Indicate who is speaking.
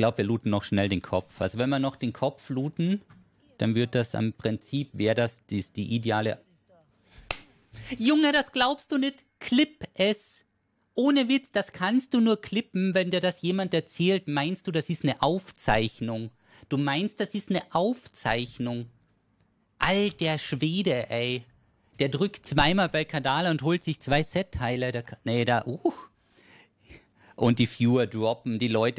Speaker 1: glaube, wir looten noch schnell den Kopf. Also wenn wir noch den Kopf looten, dann wird das am Prinzip, wäre das die, die ideale. Junge, das glaubst du nicht. Clip es. Ohne Witz, das kannst du nur klippen, wenn dir das jemand erzählt. Meinst du, das ist eine Aufzeichnung? Du meinst, das ist eine Aufzeichnung? Alter Schwede, ey. Der drückt zweimal bei Kadala und holt sich zwei Set-Teile. Nee, da, uh. Und die Viewer droppen, die Leute